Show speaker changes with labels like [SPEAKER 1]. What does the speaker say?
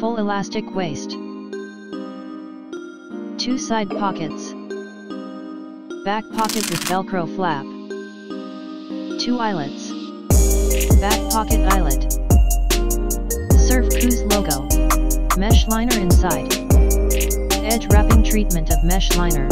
[SPEAKER 1] Full elastic waist. 2 side pockets. Back pocket with velcro flap. 2 eyelets. Back pocket eyelet. SURFCUZ logo. Mesh liner inside. Edge wrapping treatment of mesh liner.